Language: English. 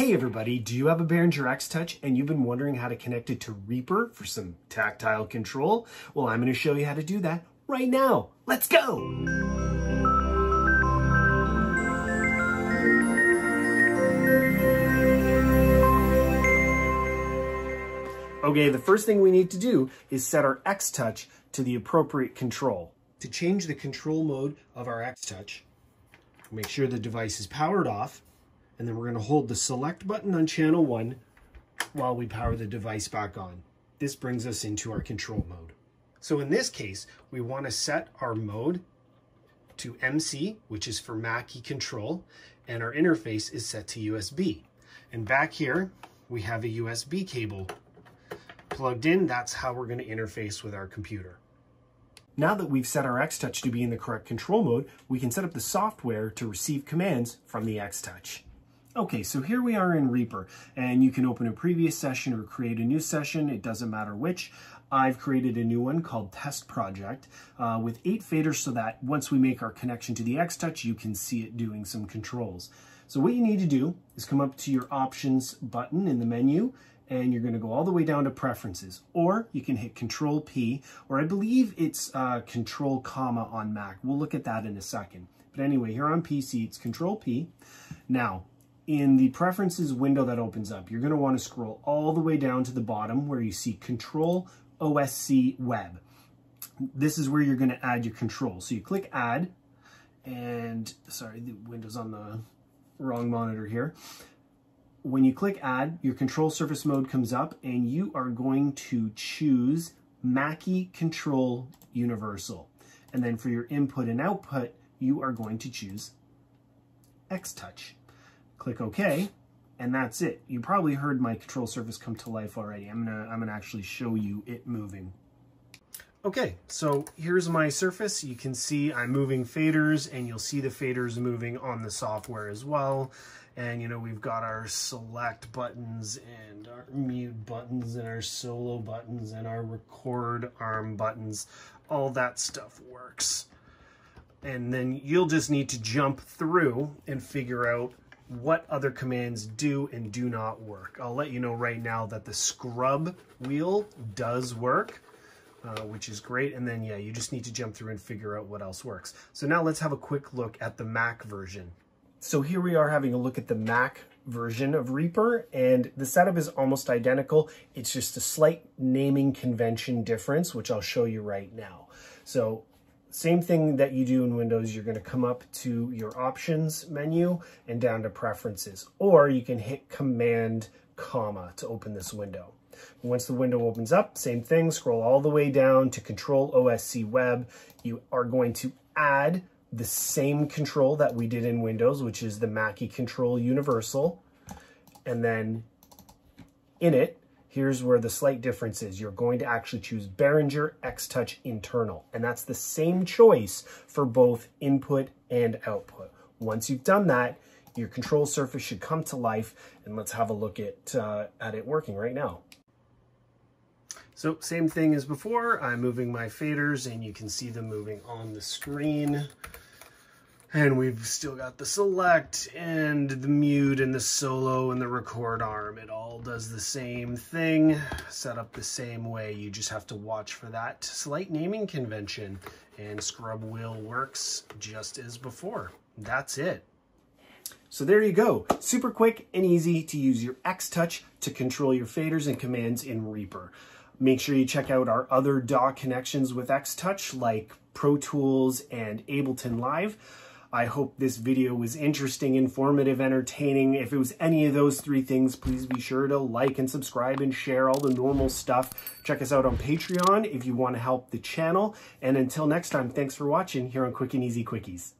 Hey everybody, do you have a Behringer X-Touch and you've been wondering how to connect it to Reaper for some tactile control? Well, I'm going to show you how to do that right now. Let's go! Okay, the first thing we need to do is set our X-Touch to the appropriate control. To change the control mode of our X-Touch, make sure the device is powered off, and then we're going to hold the select button on channel 1 while we power the device back on. This brings us into our control mode. So in this case, we want to set our mode to MC, which is for Mackie control, and our interface is set to USB. And back here, we have a USB cable plugged in. That's how we're going to interface with our computer. Now that we've set our X-Touch to be in the correct control mode, we can set up the software to receive commands from the X-Touch. Okay, so here we are in Reaper, and you can open a previous session or create a new session, it doesn't matter which. I've created a new one called Test Project uh, with eight faders so that once we make our connection to the X-Touch, you can see it doing some controls. So what you need to do is come up to your Options button in the menu, and you're going to go all the way down to Preferences, or you can hit Control P, or I believe it's uh, Control comma on Mac. We'll look at that in a second. But anyway, here on PC, it's Control P. Now, in the preferences window that opens up, you're going to want to scroll all the way down to the bottom where you see Control OSC Web. This is where you're going to add your control. So you click Add, and sorry, the window's on the wrong monitor here. When you click Add, your control surface mode comes up, and you are going to choose Mackie Control Universal. And then for your input and output, you are going to choose X-Touch. Click OK, and that's it. You probably heard my control surface come to life already. I'm gonna, I'm gonna actually show you it moving. Okay, so here's my surface. You can see I'm moving faders and you'll see the faders moving on the software as well. And you know, we've got our select buttons and our mute buttons and our solo buttons and our record arm buttons. All that stuff works. And then you'll just need to jump through and figure out what other commands do and do not work. I'll let you know right now that the scrub wheel does work, uh, which is great. And then, yeah, you just need to jump through and figure out what else works. So now let's have a quick look at the Mac version. So here we are having a look at the Mac version of Reaper, and the setup is almost identical. It's just a slight naming convention difference, which I'll show you right now. So same thing that you do in Windows, you're going to come up to your options menu and down to preferences, or you can hit command comma to open this window. Once the window opens up, same thing, scroll all the way down to control OSC web. You are going to add the same control that we did in Windows, which is the Mackie control universal. And then in it, here's where the slight difference is. You're going to actually choose Behringer X-Touch Internal, and that's the same choice for both input and output. Once you've done that, your control surface should come to life, and let's have a look at, uh, at it working right now. So same thing as before, I'm moving my faders, and you can see them moving on the screen. And we've still got the select and the mute and the solo and the record arm. It all does the same thing, set up the same way. You just have to watch for that slight naming convention. And Scrub Wheel works just as before. That's it. So there you go. Super quick and easy to use your X-Touch to control your faders and commands in Reaper. Make sure you check out our other DAW connections with X-Touch like Pro Tools and Ableton Live. I hope this video was interesting, informative, entertaining. If it was any of those three things, please be sure to like and subscribe and share all the normal stuff. Check us out on Patreon if you want to help the channel. And until next time, thanks for watching here on Quick and Easy QuickEZ.